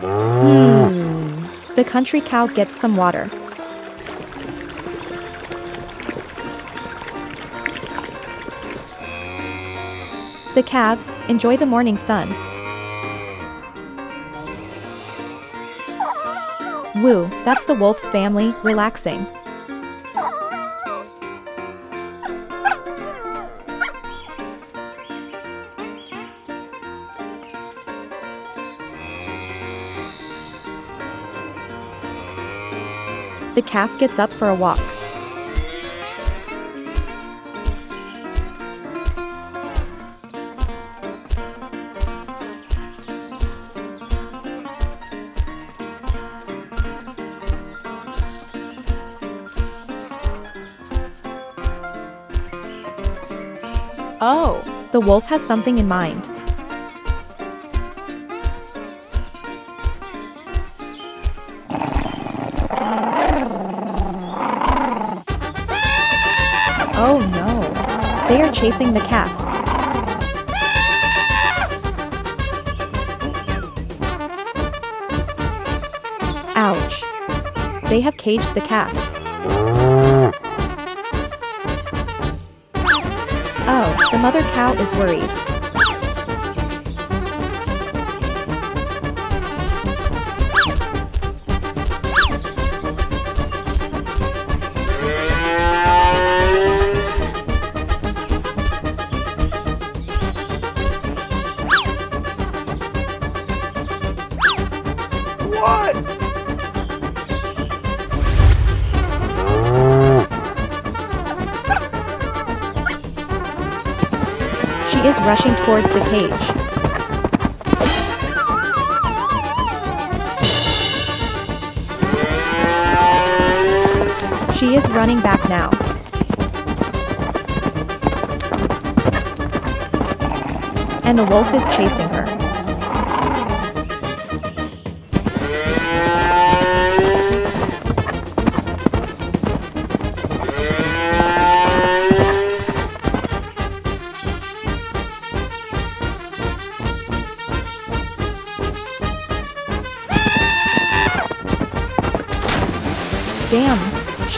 Hmm. The country cow gets some water. The calves enjoy the morning sun. Woo, that's the wolf's family relaxing. Calf gets up for a walk. Oh, the wolf has something in mind. Chasing the calf. Ouch. They have caged the calf. Oh, the mother cow is worried. She is running back now. And the wolf is chasing her.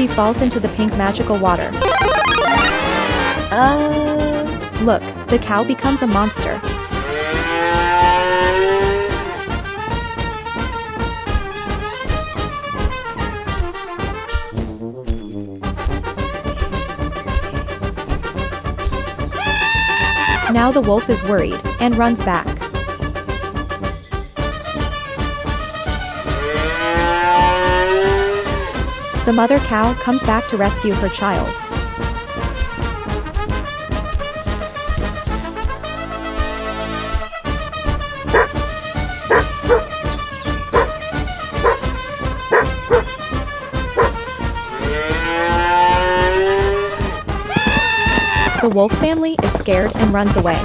She falls into the pink magical water. Uh, look, the cow becomes a monster. Now the wolf is worried and runs back. The mother cow comes back to rescue her child. The wolf family is scared and runs away.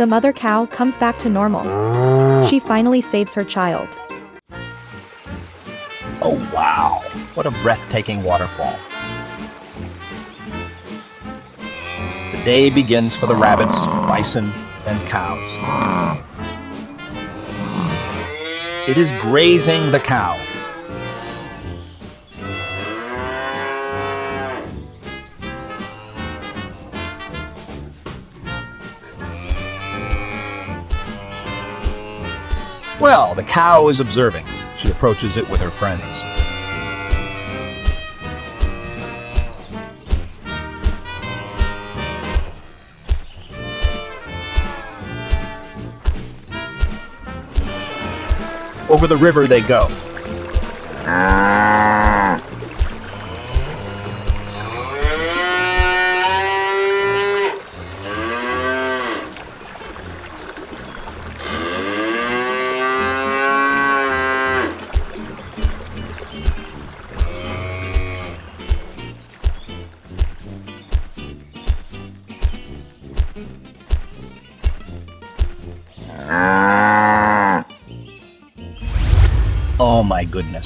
The mother cow comes back to normal. Ah. She finally saves her child. Oh, wow. What a breathtaking waterfall. The day begins for the rabbits, bison, and cows. It is grazing the cow. Well, the cow is observing. She approaches it with her friends. Over the river they go.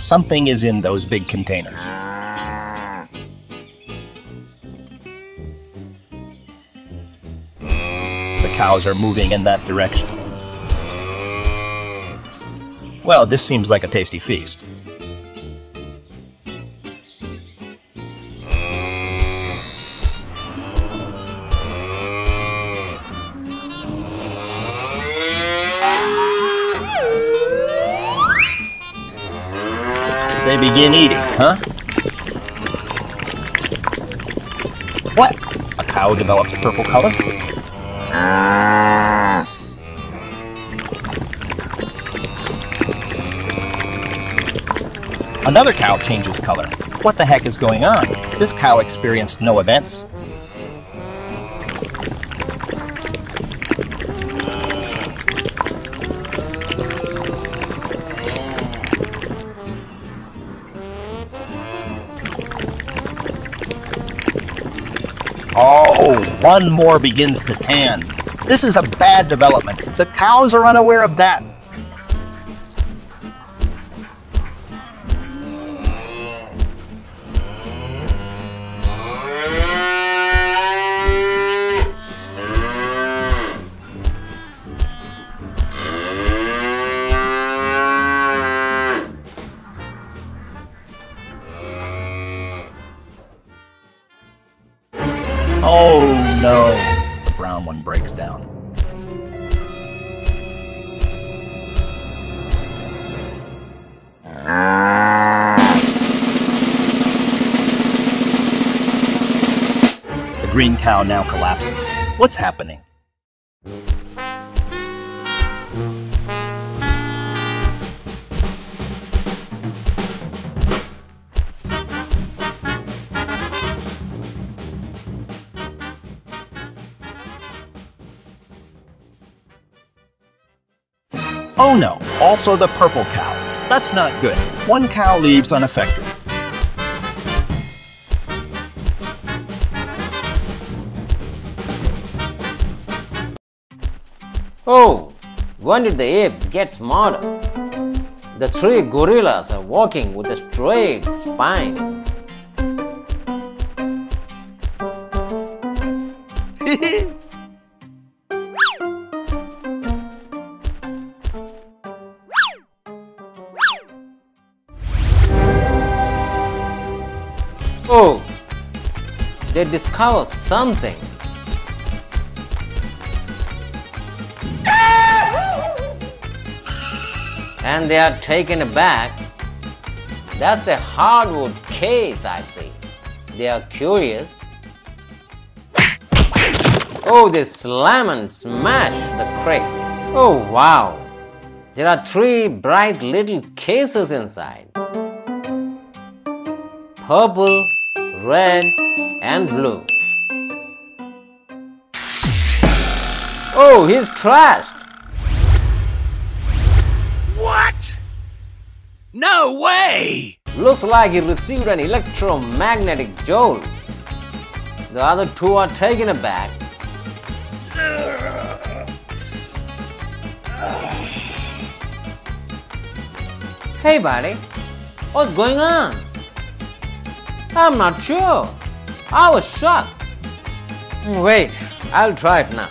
Something is in those big containers. The cows are moving in that direction. Well, this seems like a tasty feast. Begin eating, huh? What? A cow develops purple color? Another cow changes color. What the heck is going on? This cow experienced no events. One more begins to tan. This is a bad development. The cows are unaware of that. Cow now collapses. What's happening? Oh no, also the purple cow. That's not good. One cow leaves unaffected. Oh, when did the apes get smarter? The three gorillas are walking with a straight spine. Oh, they discover something. And they are taken aback. That's a hardwood case, I see. They are curious. Oh, they slam and smash the crate. Oh, wow. There are three bright little cases inside purple, red, and blue. Oh, he's trashed. No way! Looks like he received an electromagnetic jolt. The other two are taken aback. Hey, buddy, what's going on? I'm not sure. I was shocked. Wait, I'll try it now.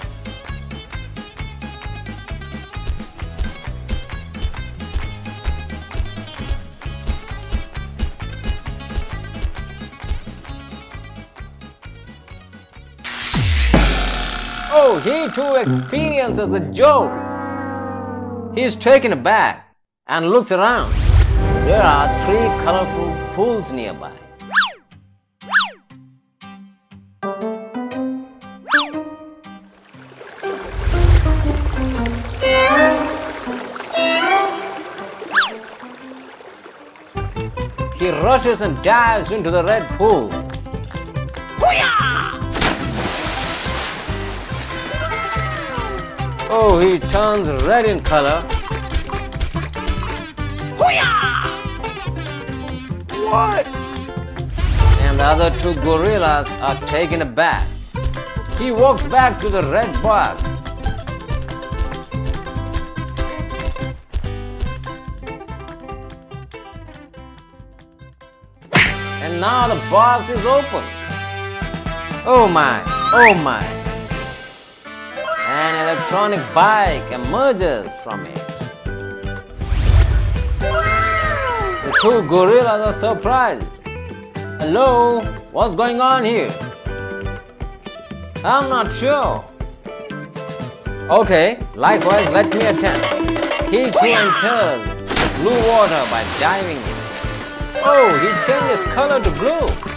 Oh, he too experiences a joke. He's taken aback and looks around. There are three colorful pools nearby. He rushes and dives into the red pool. Oh, he turns red in color. What? And the other two gorillas are taken aback. He walks back to the red box. And now the box is open. Oh my, oh my. An electronic bike emerges from it. The two gorillas are surprised. Hello, what's going on here? I'm not sure. Okay, likewise, let me attempt. He too enters blue water by diving in. Oh, he changes color to blue.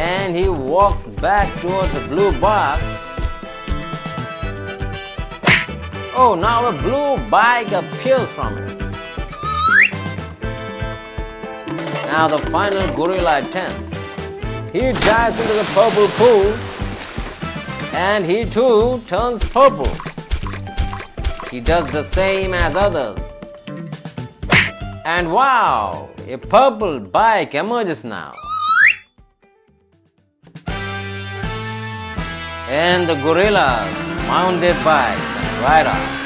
And he walks back towards the blue box. Oh, now a blue bike appears from it. Now the final gorilla attempts. He dives into the purple pool and he too turns purple. He does the same as others. And wow, a purple bike emerges now. And the gorillas mount their bikes and ride off.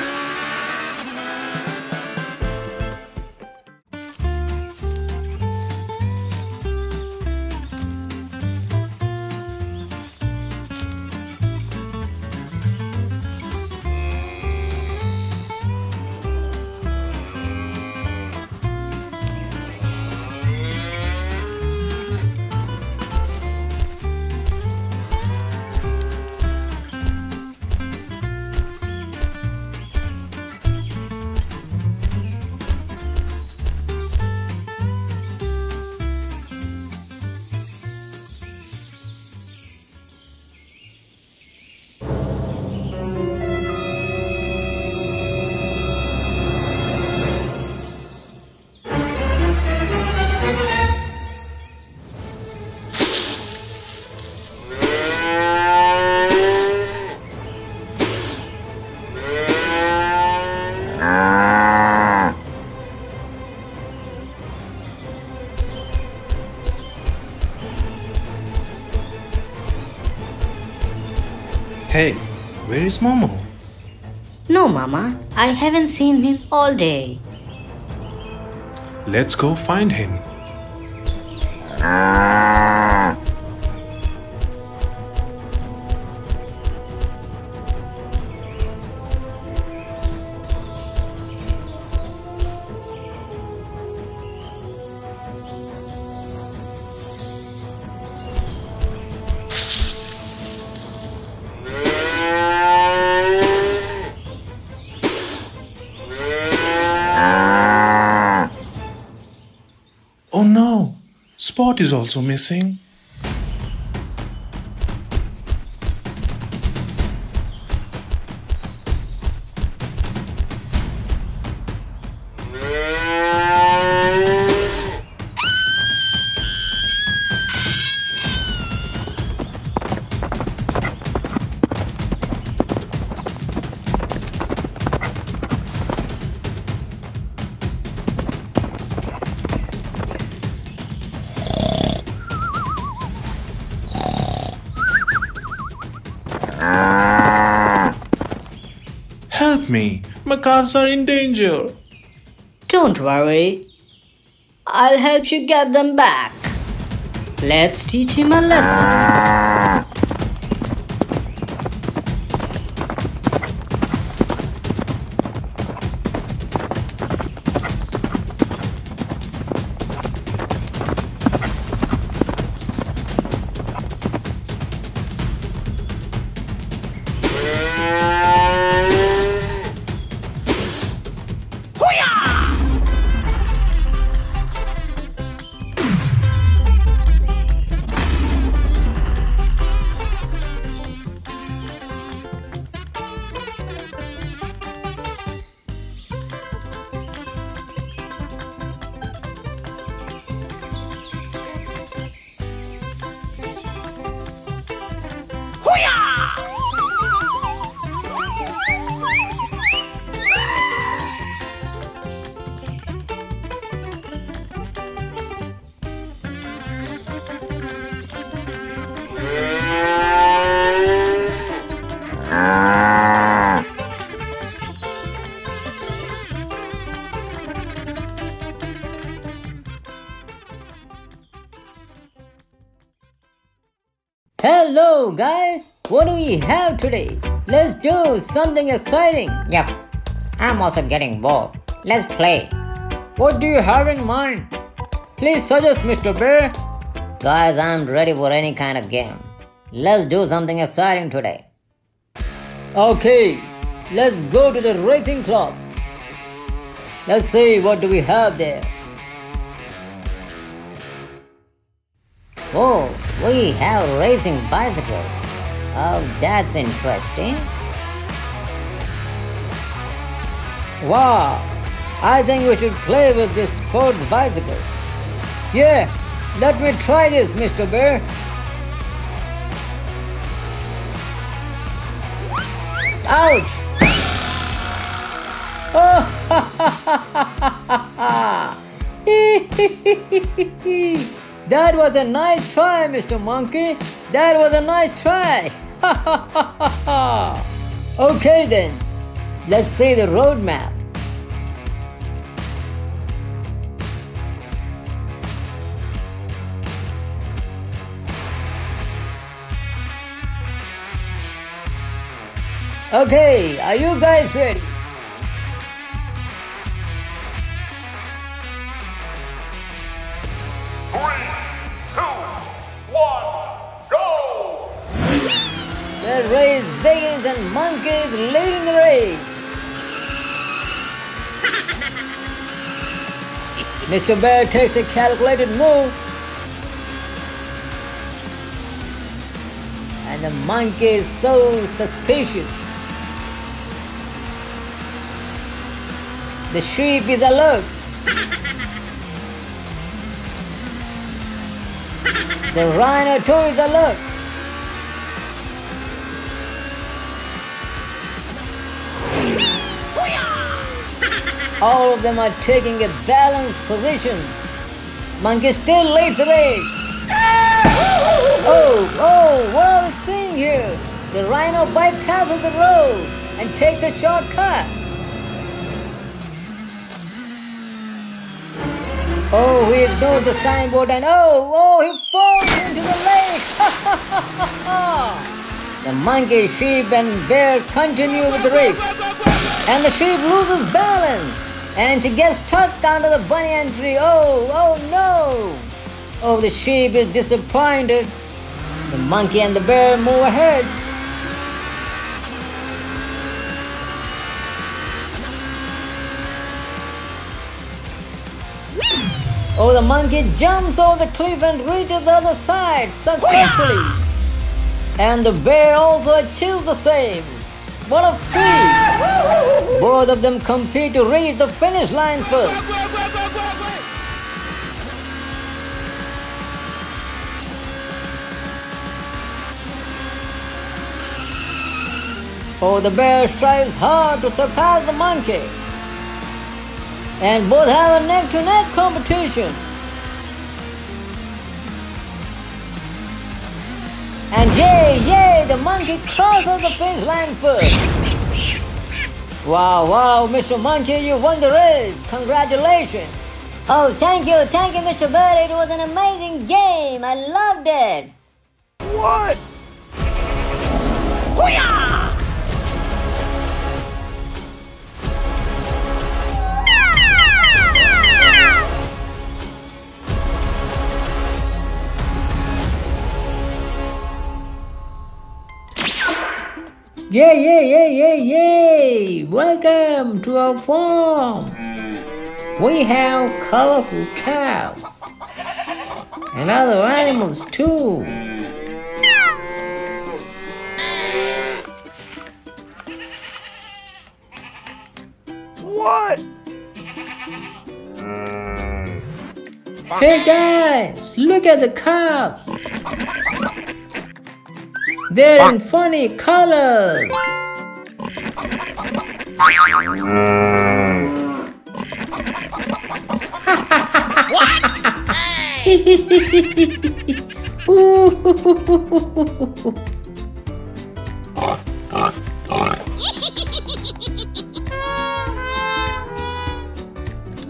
Where is Momo? No, Mama, I haven't seen him all day. Let's go find him. Is also missing. Me! My cars are in danger. Don't worry. I'll help you get them back. Let's teach him a lesson. Have today? Let's do something exciting. Yep. I'm also getting bored. Let's play. What do you have in mind? Please suggest, Mr. Bear. Guys, I'm ready for any kind of game. Let's do something exciting today. Okay, let's go to the racing club. Let's see what do we have there. Oh, we have racing bicycles. Oh, that's interesting. Wow, I think we should play with these sports bicycles. Yeah, let me try this, Mr. Bear. Ouch! that was a nice try, Mr. Monkey. That was a nice try. okay then, let's see the roadmap. Okay, are you guys ready? The race begins and monkeys leading the race. Mr. Bear takes a calculated move. And the monkey is so suspicious. The sheep is alert. The rhino too is alert. All of them are taking a balanced position. Monkey still leads the race. Oh, oh, what are we seeing here? The rhino bypasses the road and takes a shortcut. Oh, he ignored the signboard and oh, oh, he falls into the lake. the monkey, sheep, and bear continue with the race. And the sheep loses balance. And she gets stuck under the banyan tree. Oh, oh no. Oh, the sheep is disappointed. The monkey and the bear move ahead. Oh, the monkey jumps over the cliff and reaches the other side successfully. And the bear also achieves the same. What a feat! Both of them compete to reach the finish line first. Oh, the bear strives hard to surpass the monkey. And both have a neck to neck competition. And yay, yay, the monkey crosses the finish line first. Wow, wow, Mr. Monkey, you won the race. Congratulations. Oh, thank you, thank you, Mr. Bird. It was an amazing game. I loved it. What? Yay, yay, yay, yay, yay! Welcome to our farm. We have colorful cows and other animals too. What? Hey guys, look at the cows. They're in funny colors.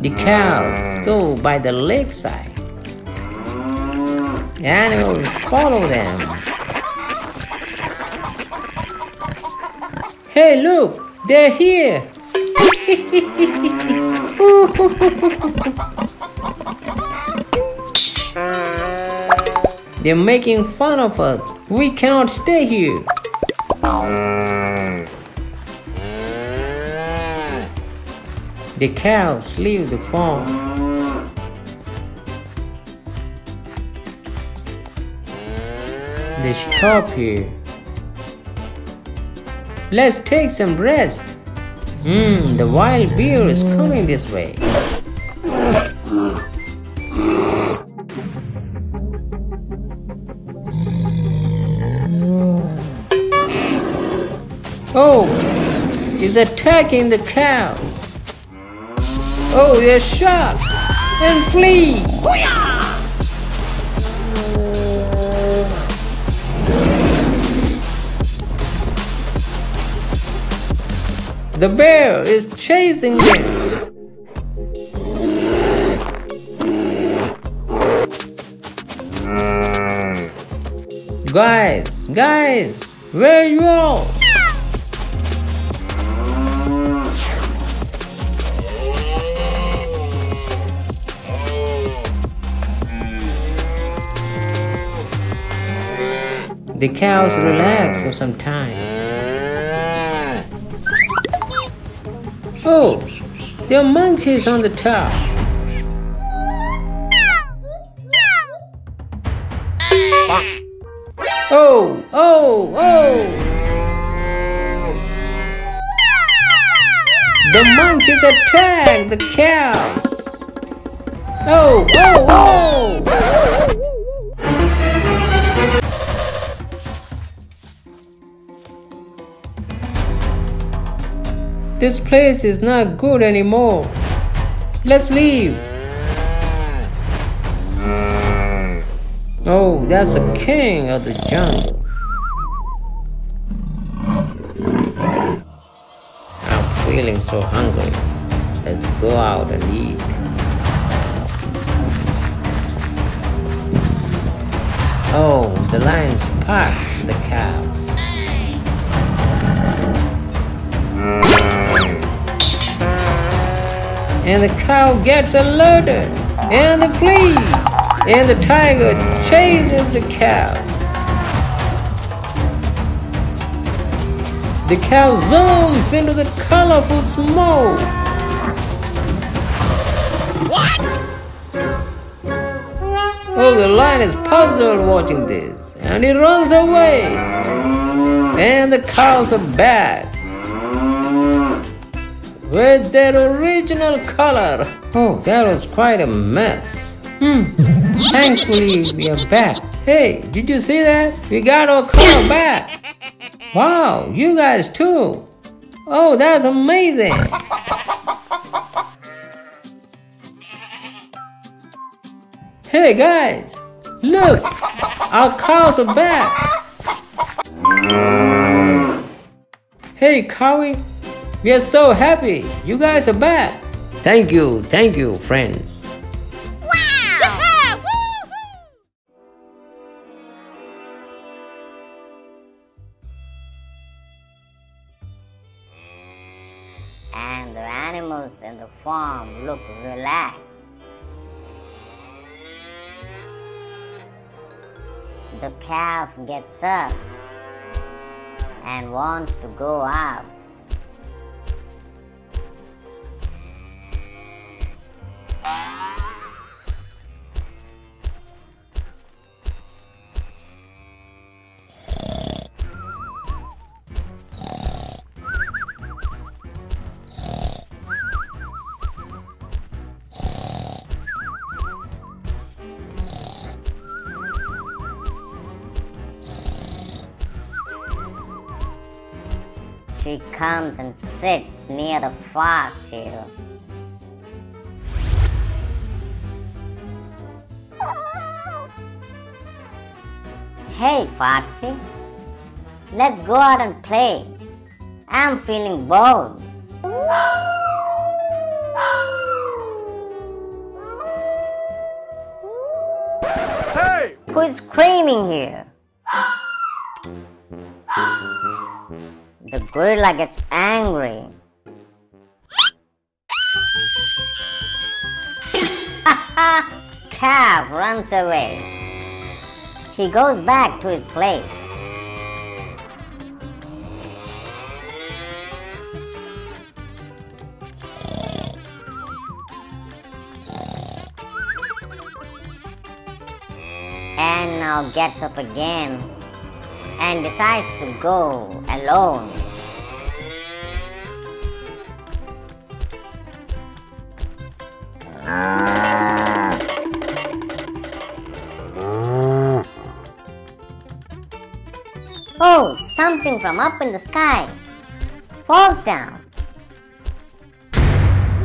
The cows go by the lakeside. The animals follow them. Hey, look, they're here. They're making fun of us. We cannot stay here. The cows leave the farm. They stop here. Let's take some rest. Hmm, the wild bear is coming this way. Oh, he's attacking the cow. Oh, they're shocked and flee. The bear is chasing them. Guys, guys, where you all? The cows relax for some time. There are monkeys on the top. Oh, oh, oh! The monkeys attack the cows. Oh, oh, oh! This place is not good anymore. Let's leave. Oh, that's the king of the jungle. I'm feeling so hungry. Let's go out and eat. Oh, the lion spots the cows. And the cow gets alerted. And the flea, and the tiger chases the cows. The cow zooms into the colorful smoke. What? oh the lion is puzzled watching this. And he runs away. And the cows are back with their original color. Oh, that was quite a mess. Hmm. Thankfully, we are back. Hey, did you see that? We got our color back. Wow, you guys too. Oh, that's amazing. Hey guys, look, our cows are back. Hey, Cowie, we are so happy. You guys are back. Thank you, thank you, friends. Wow! and the animals in the farm look relaxed. The calf gets up and wants to go out. She comes and sits near the fox here. Hey, Foxy. Let's go out and play. I'm feeling bored. Hey! Who is screaming here? The gorilla gets angry. Calf runs away. He goes back to his place. And now gets up again and decides to go alone. Something from up in the sky falls down.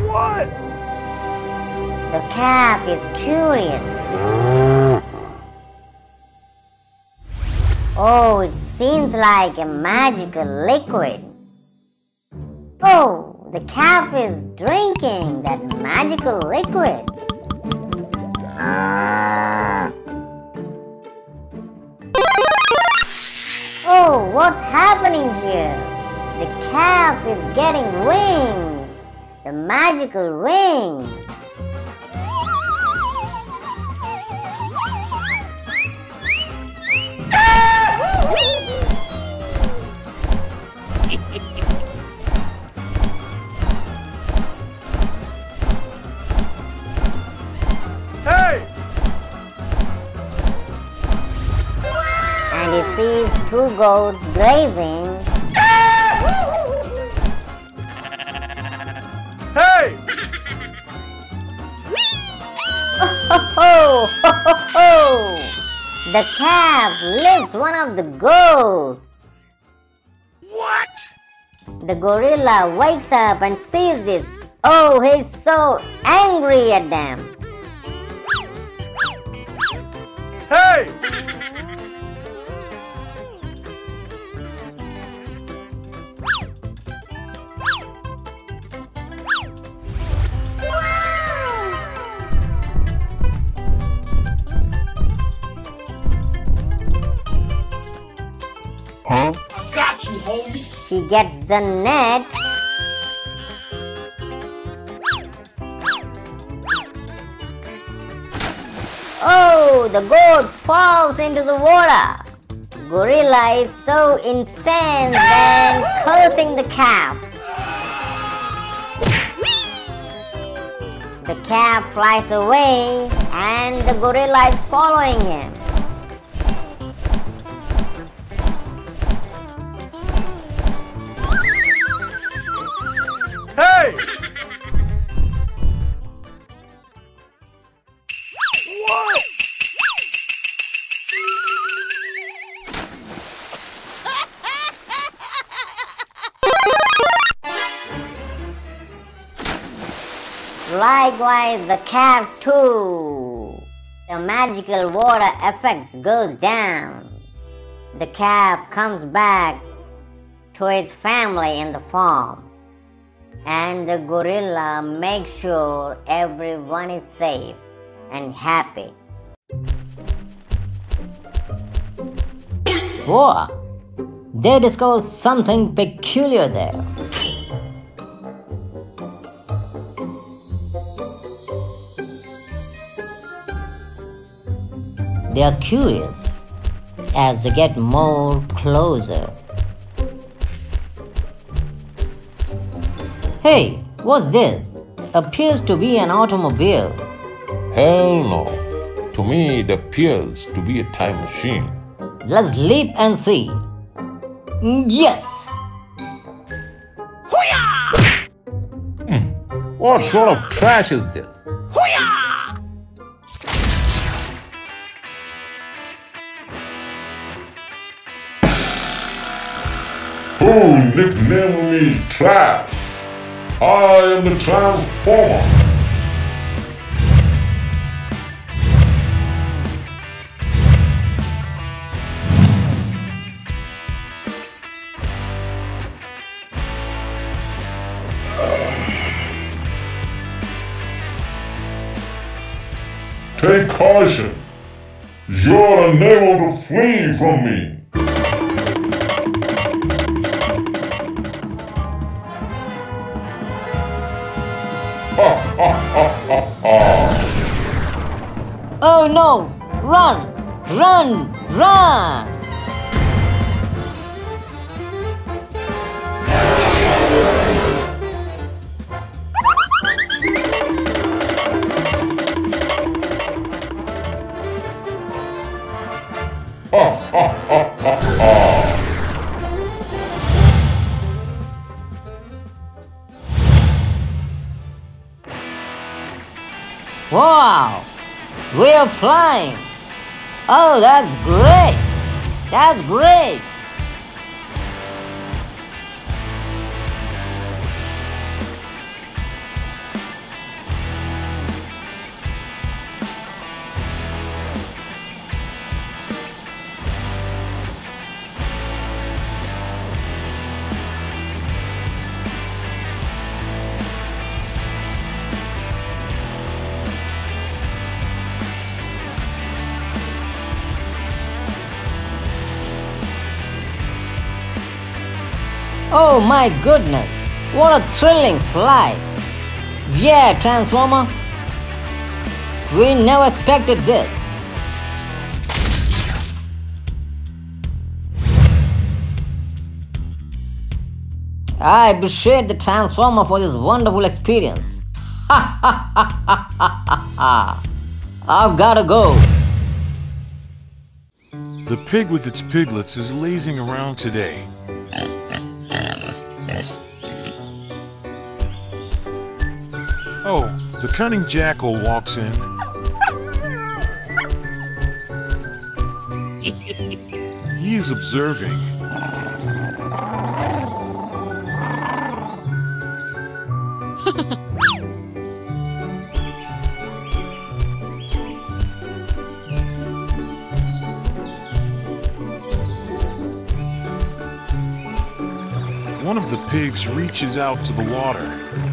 What? The calf is curious. Oh, it seems like a magical liquid. Oh, the calf is drinking that magical liquid. What's happening here? The calf is getting wings. The magical wings. Goats grazing. Hey! Ho ho ho ho! The calf licks one of the goats. What? The gorilla wakes up and sees this. Oh, he's so angry at them. Gets the net. Oh, the goat falls into the water. Gorilla is so incensed and cursing the calf. The calf flies away and the gorilla is following him. The calf too. The magical water effects goes down. The calf comes back to its family in the farm. And the gorilla makes sure everyone is safe and happy. Whoa! They discover something peculiar there. They are curious as they get more closer. Hey, what's this? Appears to be an automobile. Hell no. To me, it appears to be a time machine. Let's leap and see. Mm, Yes! What sort of trash is this? Who nicknamed me Trash? I am the Transformer. Take caution. You're unable to flee from me. Oh no! Run! Run! Run! Wow! We are flying! Oh, that's great! That's great! Oh my goodness! What a thrilling flight! Yeah, Transformer! We never expected this! I appreciate the Transformer for this wonderful experience. Ha ha ha ha ha ha ha! I've gotta go! The pig with its piglets is lazing around today. The cunning jackal walks in. He is observing. One of the pigs reaches out to the water.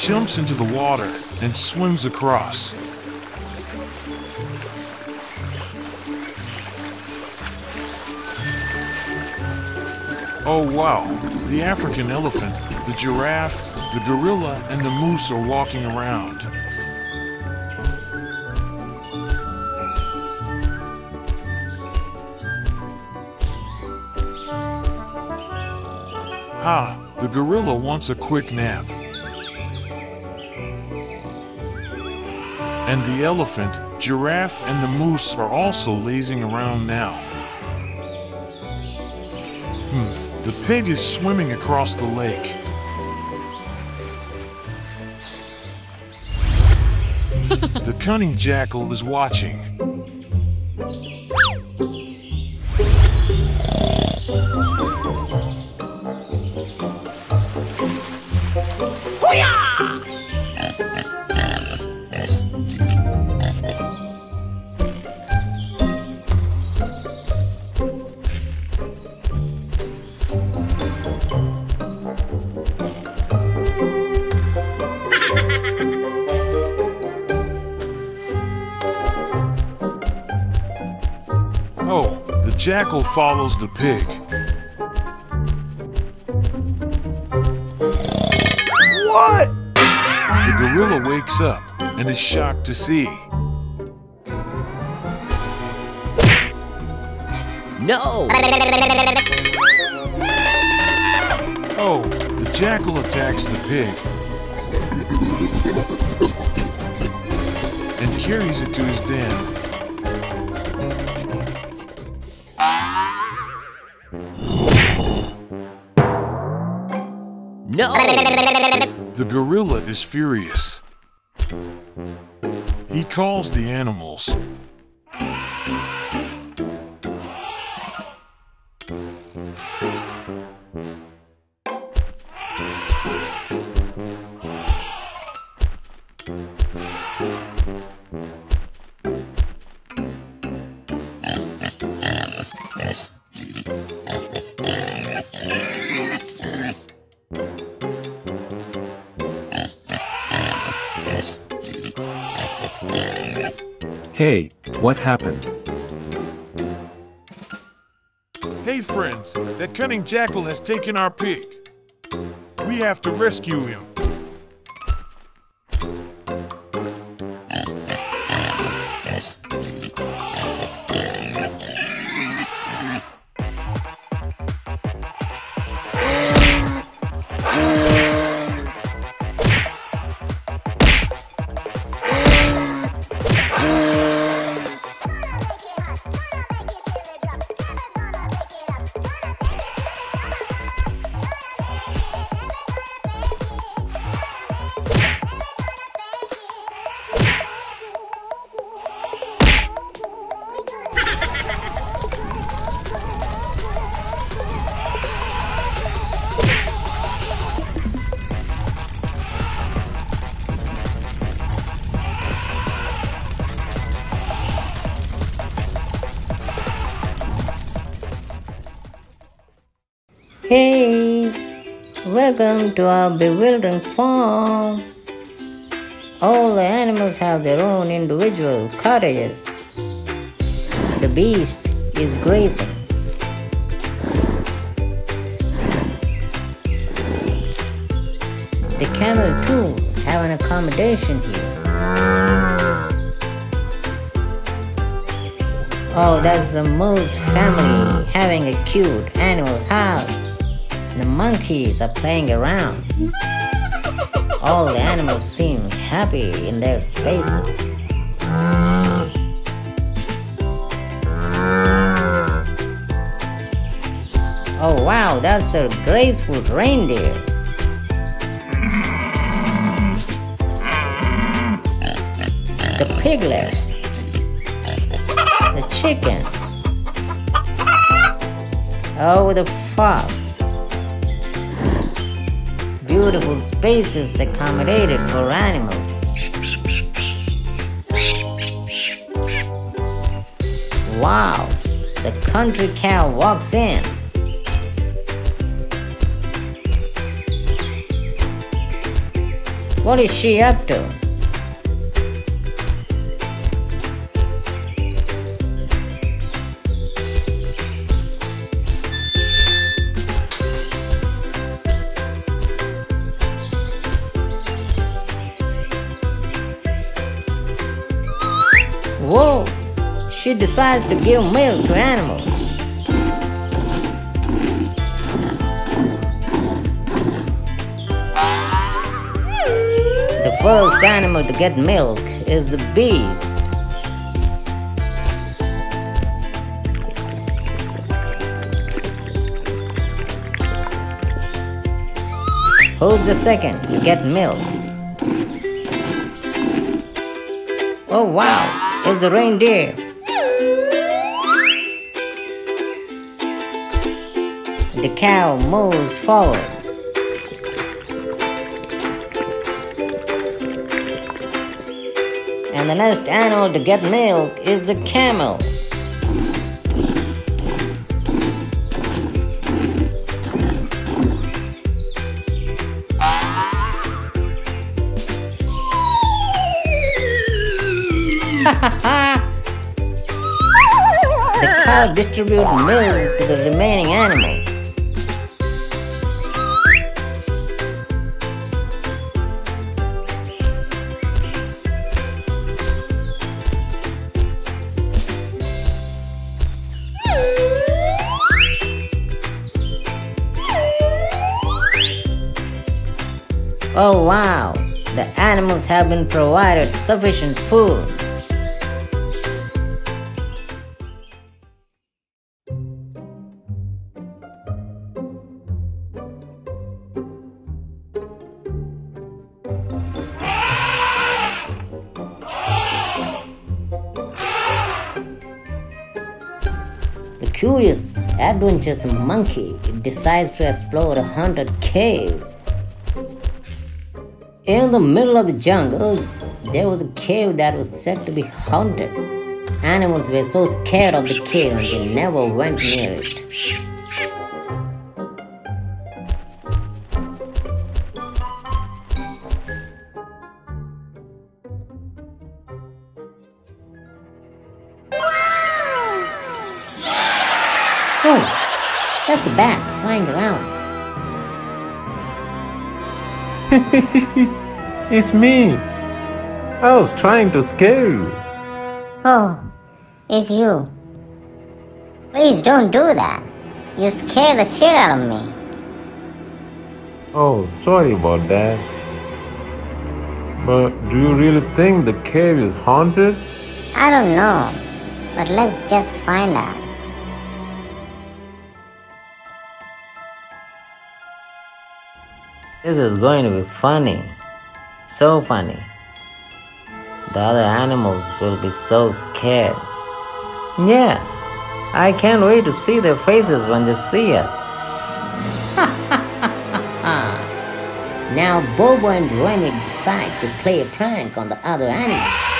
Jumps into the water and swims across. Oh wow, the African elephant, the giraffe, the gorilla, and the moose are walking around. Ha, the gorilla wants a quick nap. And the elephant, giraffe, and the moose are also lazing around now. Hmm, the pig is swimming across the lake. the cunning jackal is watching. Jackal follows the pig. What? The gorilla wakes up and is shocked to see. No! Oh, the jackal attacks the pig and carries it to his den. The gorilla is furious. He calls the animals. Hey, what happened? Hey friends, that cunning jackal has taken our pig. We have to rescue him. Welcome to our bewildering farm. All the animals have their own individual cottages. The beast is grazing. The camel too have an accommodation here. Oh, that's the moose family having a cute animal house. The monkeys are playing around. All the animals seem happy in their spaces. Oh wow, that's a graceful reindeer. The piglets. The chicken. Oh, the fox. Beautiful spaces accommodated for animals. Wow, the country cow walks in. What is she up to? She decides to give milk to animals. The first animal to get milk is the bees. Who's the second to get milk? Oh wow, it's a reindeer. Cow moves forward. And the next animal to get milk is the camel. the cow distributes milk to the remaining animals. Oh wow, the animals have been provided sufficient food. The curious, adventurous monkey decides to explore a haunted cave. In the middle of the jungle, there was a cave that was said to be haunted. Animals were so scared of the cave they never went near it. Oh, That's a bat flying around. it's me. I was trying to scare you. Oh, it's you. Please don't do that. You scare the shit out of me. Oh, sorry about that. But do you really think the cave is haunted? I don't know, but let's just find out. This is going to be funny. So funny. The other animals will be so scared. Yeah, I can't wait to see their faces when they see us. Now Bobo and Remy decide to play a prank on the other animals.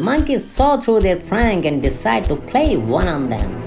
The monkeys saw through their prank and decide to play one on them.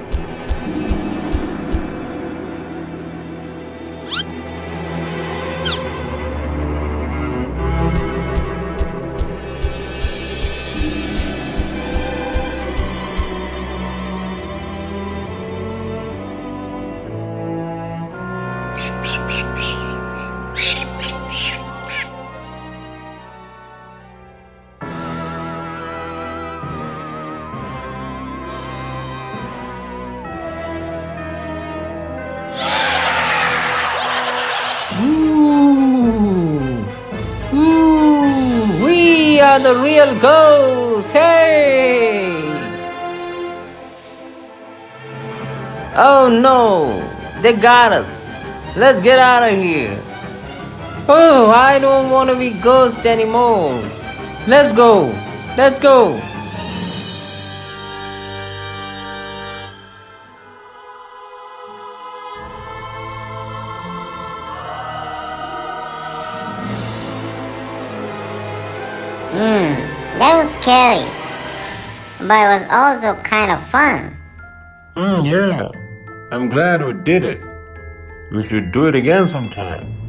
No, they got us. Let's get out of here. Oh, I don't want to be ghost anymore. Let's go, let's go. Hmm, that was scary. But it was also kind of fun. Mm, yeah. I'm glad we did it. We should do it again sometime.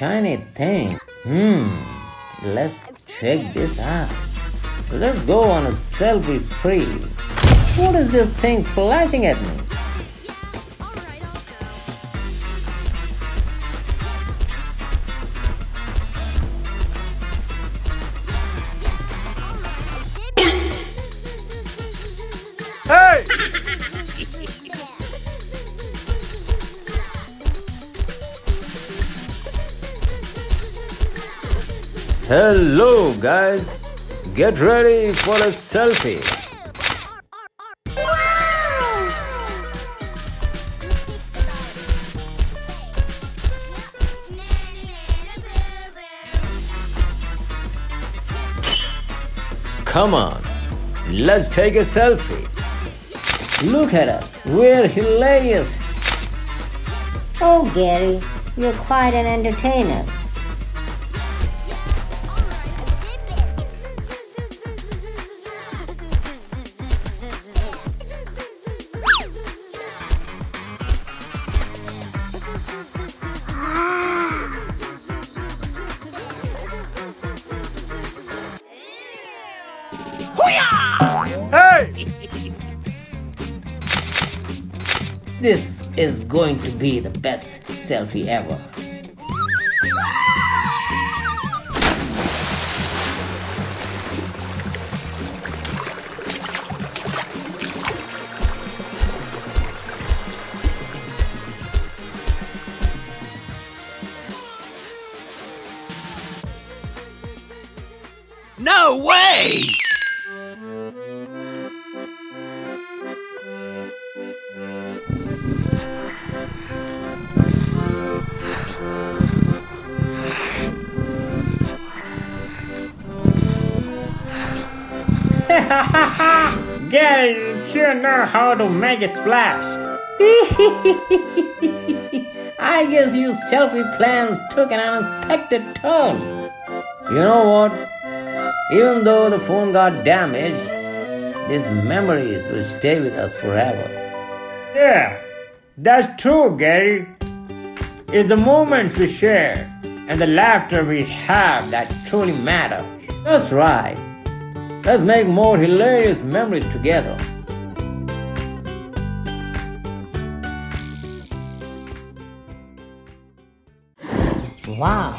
Shiny thing? Hmm, let's check this out. Let's go on a selfie spree. What is this thing flashing at me? Guys. Get ready for a selfie. Come on, let's take a selfie. Look at us, we're hilarious. Oh, Gary, you're quite an entertainer. Hey! This is going to be the best selfie ever. Know how to make a splash. I guess your selfie plans took an unexpected turn. You know what? Even though the phone got damaged, these memories will stay with us forever. Yeah, that's true, Gary. It's the moments we share and the laughter we have that truly matter. That's right. Let's make more hilarious memories together. Wow!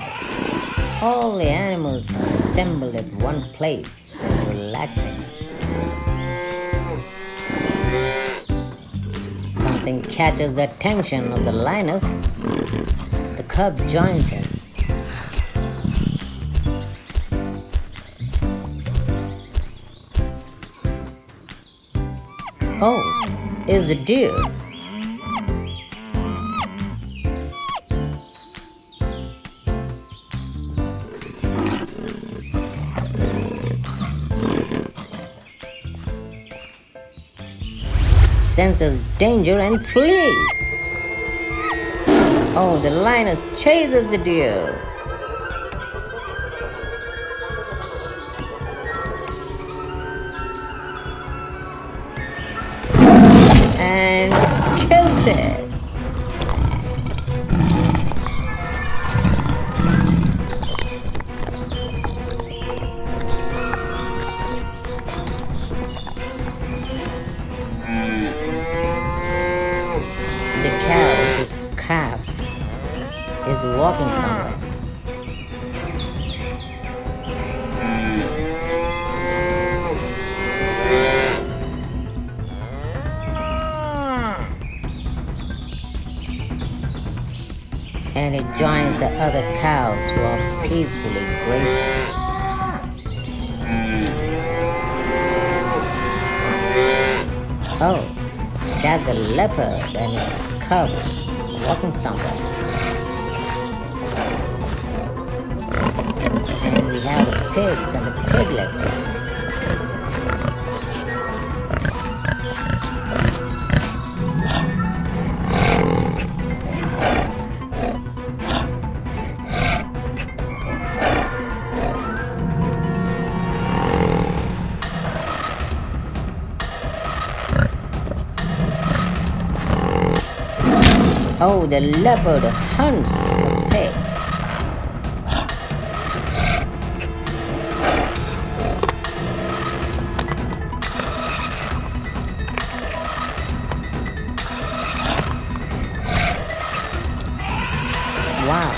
All the animals are assembled at one place and relaxing. Something catches the attention of the lioness. The cub joins him. Oh, is a deer. Senses danger and flees. Oh, the lioness chases the deer. and the leopard hunts pig. Wow,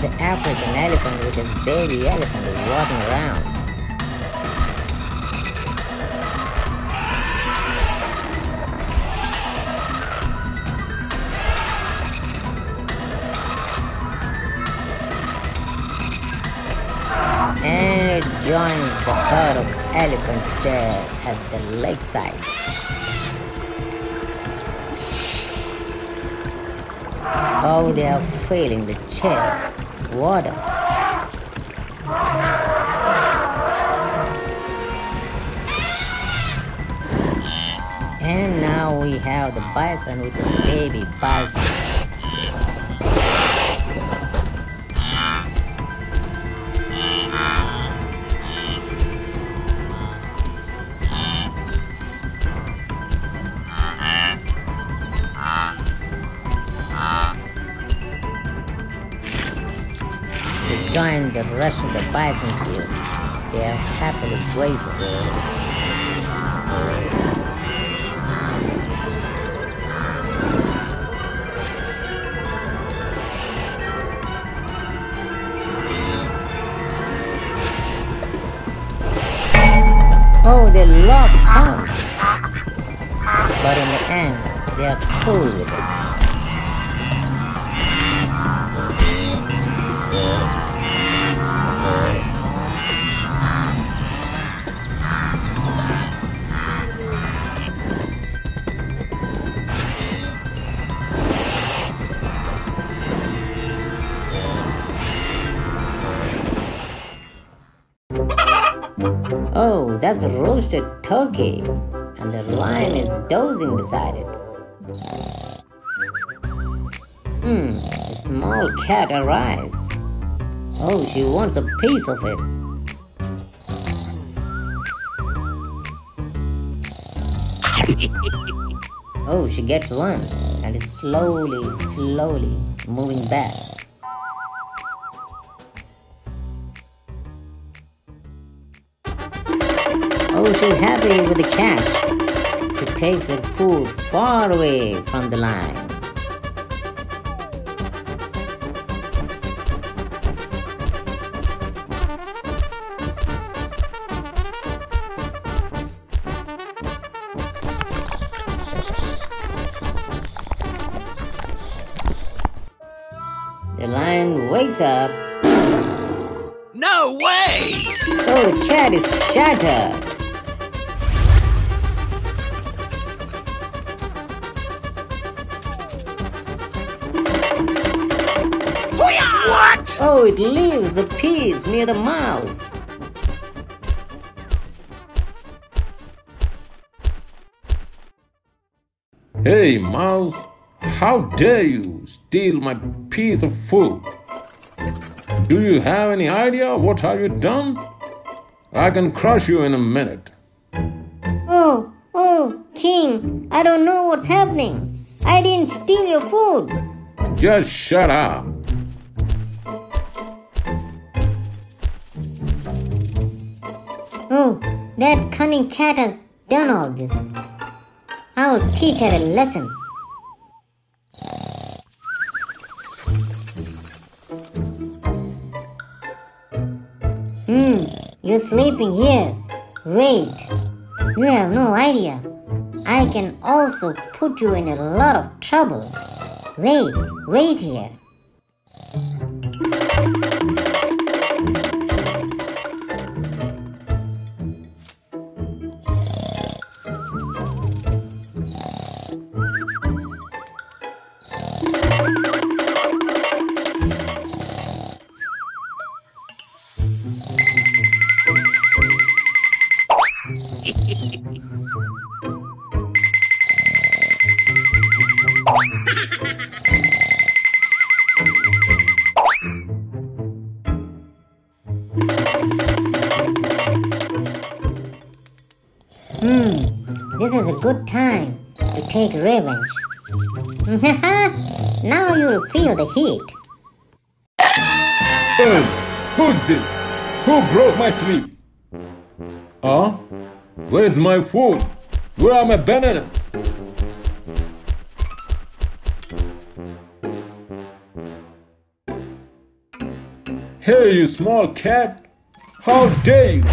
the African elephant with his baby elephant is walking around. Joins the herd of elephants there at the lakeside. Oh, they are feeling the chill water. And now we have the bison with his baby bison. Of the bisons here. They are turkey, and the lion is dozing beside it. Hmm, a small cat arrives. Oh, she wants a piece of it. oh, she gets one and is slowly, slowly moving back. She's happy with the catch. She takes her food far away from the line. The lion wakes up. No way! Oh, the cat is shattered. It leaves the piece near the mouse. Hey, mouse, how dare you steal my piece of food? Do you have any idea what have you done? I can crush you in a minute. Oh, oh, King, I don't know what's happening. I didn't steal your food. Just shut up. That cunning cat has done all this. I'll teach her a lesson. Hmm, you're sleeping here. Wait, you have no idea. I can also put you in a lot of trouble. Wait, wait here. Revenge. now you'll feel the heat. Hey, who's this? Who broke my sleep? Huh? Where's my food? Where are my bananas? Hey, you small cat! How dare you!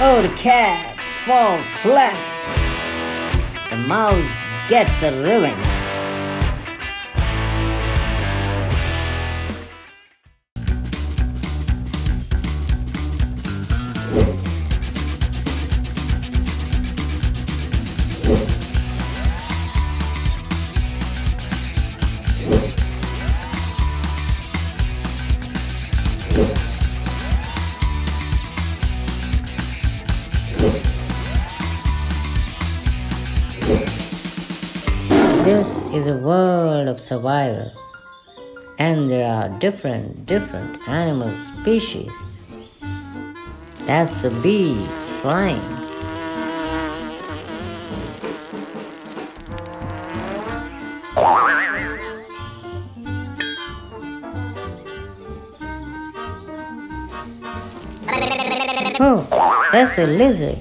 Oh, the cat falls flat. The mouse gets a revenge. Survival, and there are different, different animal species. That's a bee flying. Oh, that's a lizard.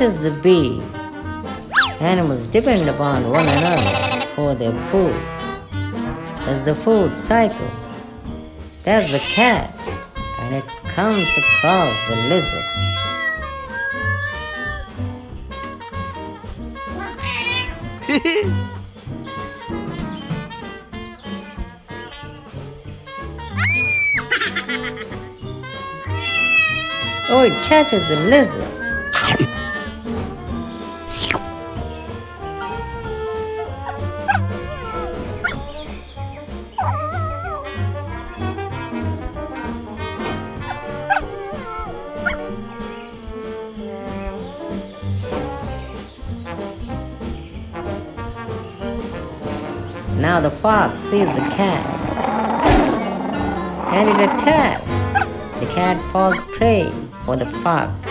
Catches the bee. Animals depend upon one another for their food. There's the food cycle. There's the cat, and it comes across the lizard. Oh, it catches a lizard. Sees the cat and it attacks. The cat falls prey for the fox.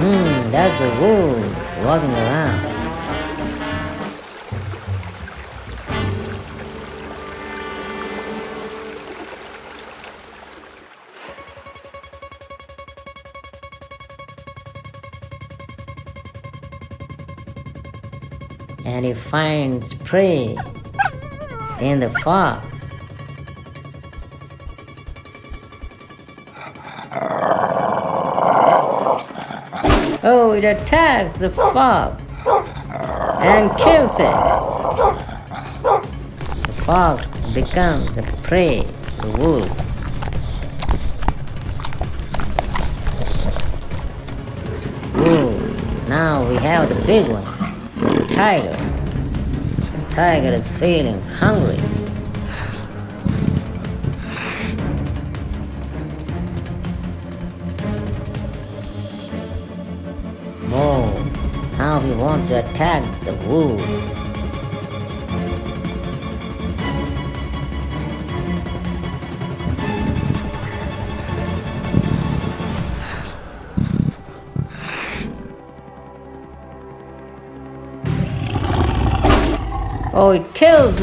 Hmm, that's the wolf walking around. And he finds prey in the fox. Oh, it attacks the fox and kills it. The fox becomes the prey, the wolf. Ooh, now we have the big one tiger. Tiger is feeling hungry. Oh, now he wants to attack the wolf.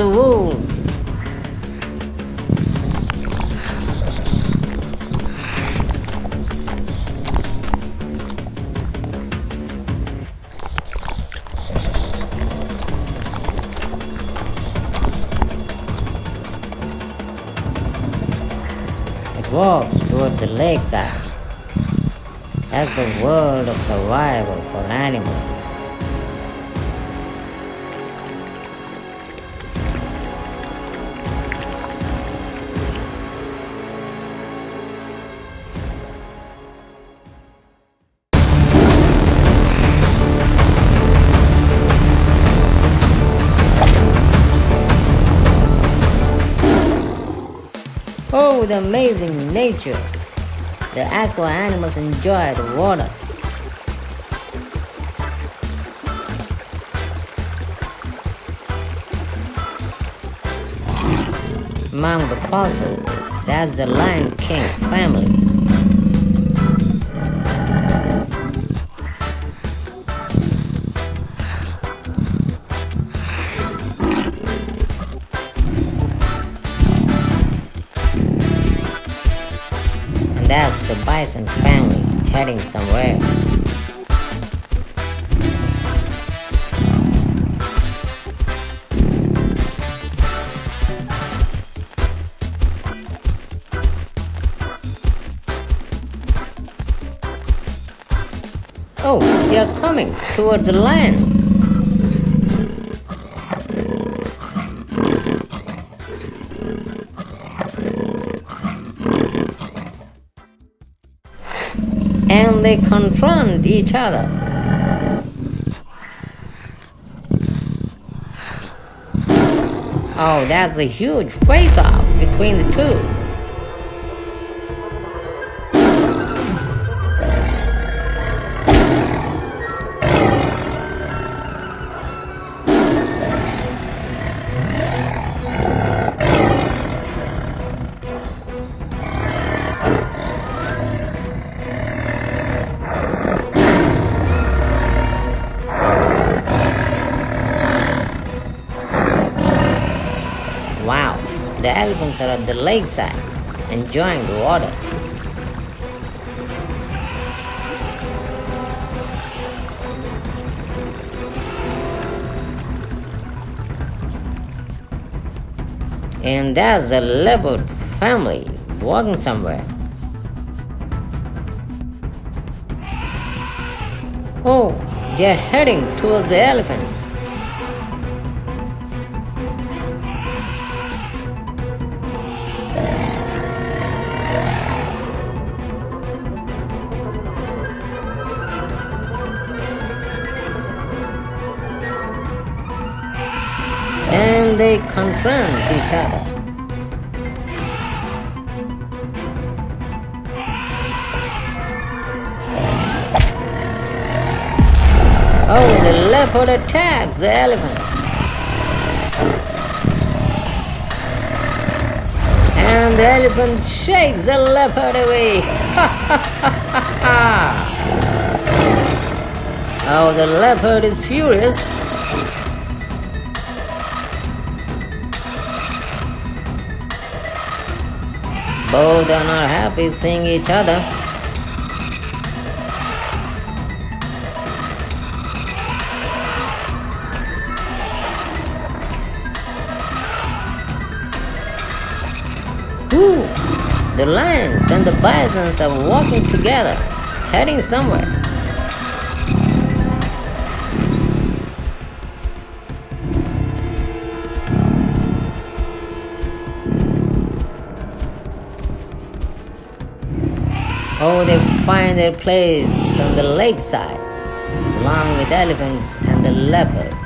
It walks toward the lakeside. That's a world of survival for animals. The amazing nature. The aqua animals enjoy the water. Among the fossils, that's the Lion King family. Heading somewhere. Oh, they are coming towards the lions. They confront each other. Oh, that's a huge face off between the two. Elephants are at the lakeside, enjoying the water. And there's a leopard family walking somewhere. Oh, They're heading towards the elephants. Confront each other. Oh, the leopard attacks the elephant. And the elephant shakes the leopard away. oh, the leopard is furious. Both are not happy seeing each other. Ooh, the lions and the bisons are walking together, heading somewhere. Find their place on the lakeside, along with elephants and the leopards.